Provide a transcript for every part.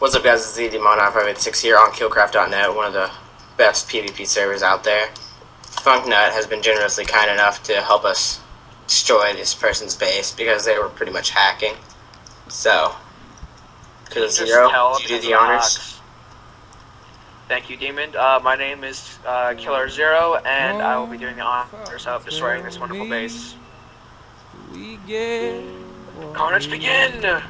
What's up guys, it's ZD Mon9586 here on Killcraft.net, one of the best PvP servers out there. Funknut has been generously kind enough to help us destroy this person's base because they were pretty much hacking. So, Killer Zero, tell you do the to honors? Thank you, Demon. Uh, my name is uh, Killer Zero, and I will be doing the honors of destroying this wonderful base. We get Carnage begin!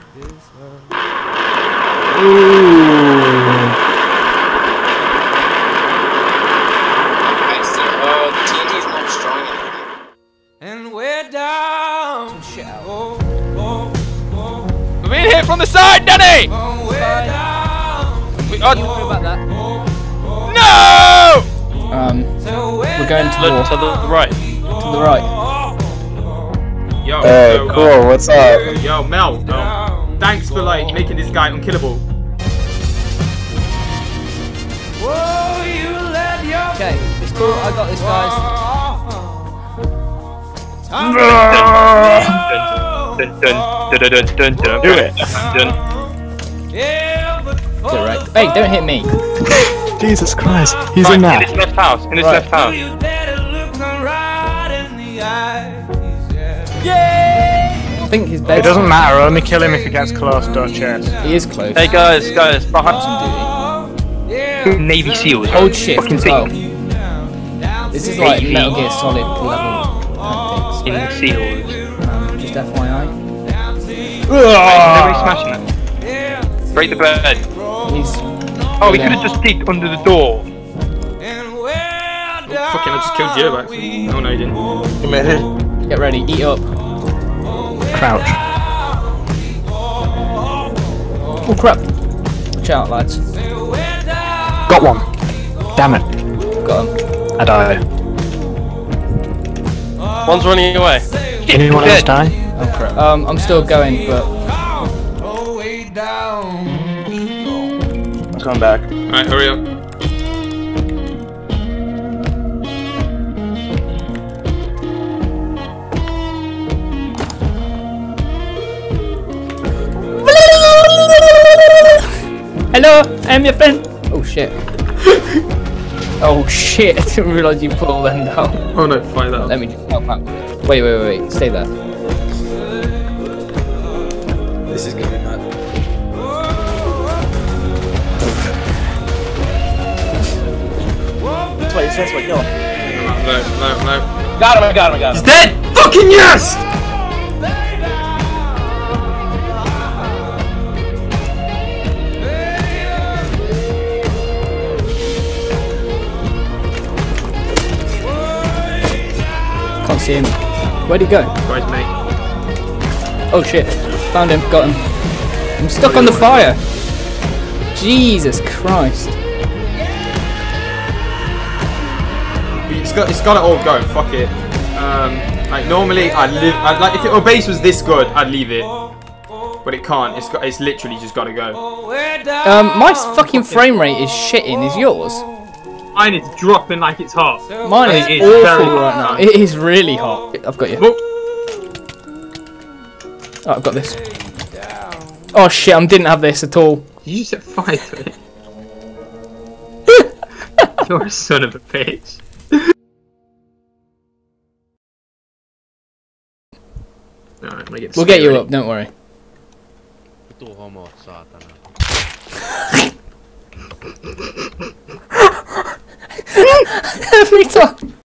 I see. Oh, the TNT's not strong enough. and we're down. Oh, oh, oh, We're being hit from the side, Danny! oh, we're down. We, oh, What about that? no! Um, So we're going to Look war. to the right. To the right. Yo, Hey, so, cool, uh, what's up? yo, Mel, um, thanks for like making this guy unkillable. Whoa, you let your Okay, it's cool. I got this, guys. Do it. Yeah, but it right. Hey, don't hit me. Jesus Christ, he's Right, in in that. his left house. In his Right. left house. you better look them right in the eyes. Yeah. I think his It doesn't matter, only kill him if he gets close, don't chase. He is close. Hey guys, guys, behind Some duty. Navy SEALs. Hold shift Fucking as well. This is like Navy. Metal Gear Solid level tactics. In SEALs. Um, just FYI. Nobody's smashing it. Break the bed. He's Oh, we could have just peeked under the door. And we're Oh, fucking, I just killed you by accident. Oh no, you didn't. You made it. get ready. Eat up. Crouch. Oh crap! Watch out, lads. Got one. Damn it. Got him. I died. One's running away. Anyone else die? Oh crap. Um, I'm still going, but all way down. Come back. Alright, hurry up. Hello, I'm your friend. Oh shit. oh shit! I didn't realise you put all them down. Oh no, fire that. Let me just help out. Wait, wait, wait, wait. Stay there. This is gonna be mad. No, no, no. Got him! I got him! I got him! He's Dead! Fucking yes! See him. Where'd he go? Guys, mate. Oh shit! Found him. Got him. I'm stuck on the fire. Jesus Christ! It's got, it's got it all go. Fuck it. Um, like normally I'd live. I'd, like if your base was this good, I'd leave it. But it can't. It's got. It's literally just got to go. Um, my fucking frame rate is shitting. Is yours? Mine is dropping like it's hot. Mine It is is very awful hot right now. now. It is really hot. I've got you. Oh, I've got this. Oh shit! I didn't have this at all. You set fire to it. You're a son of a bitch. Alright, I'm get We'll get you scary. up. Don't worry. Fliegt so.